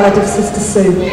Of Sister Sue.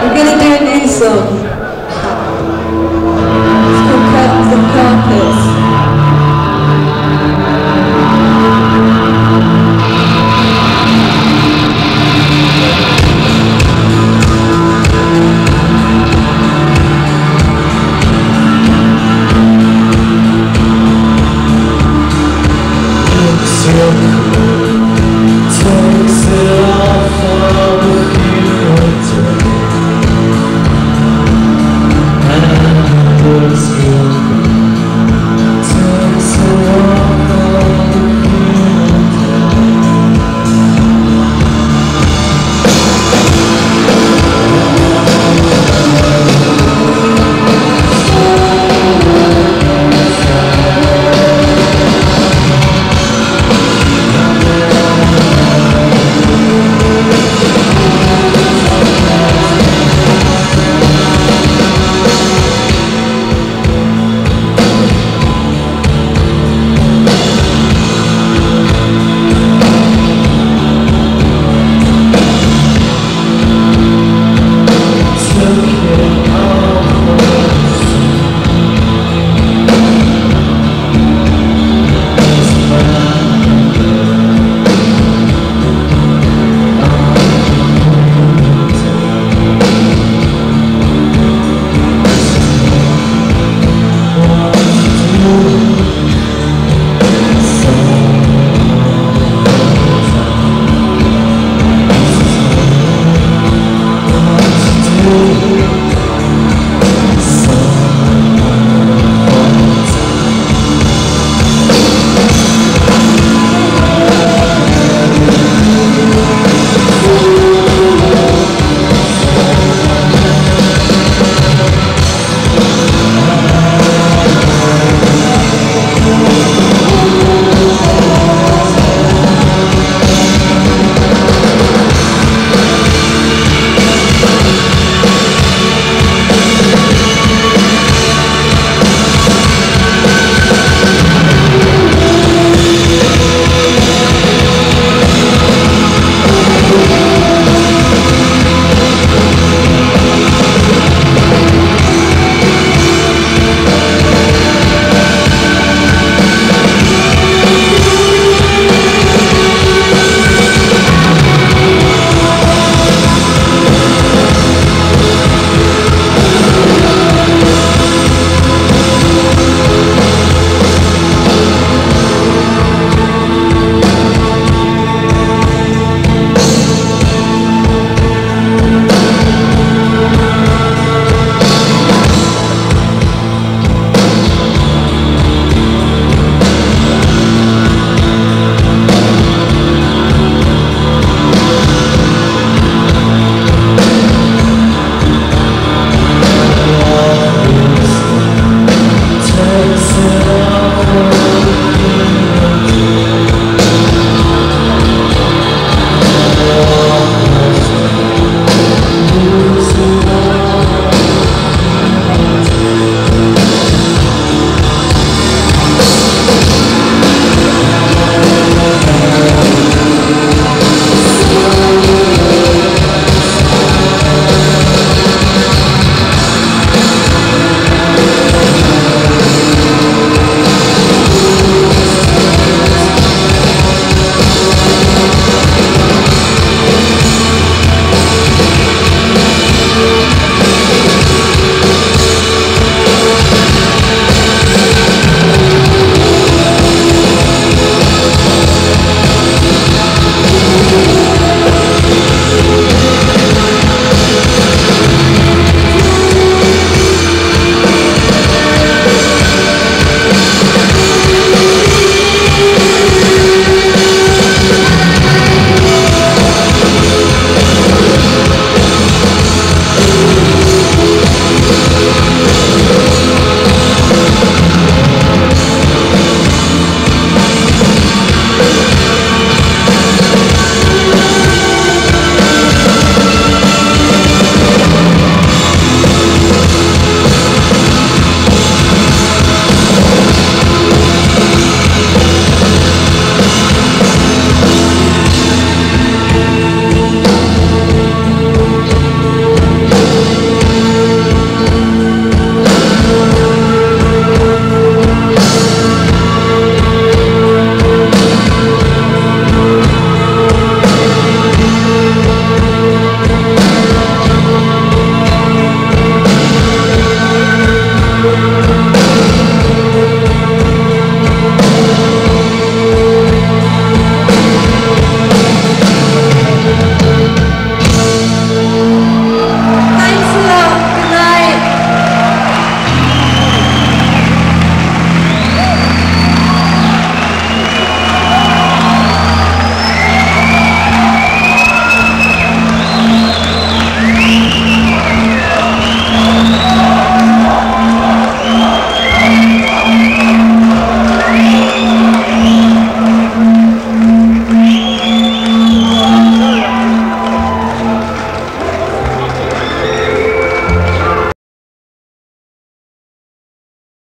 We're gonna do a new song.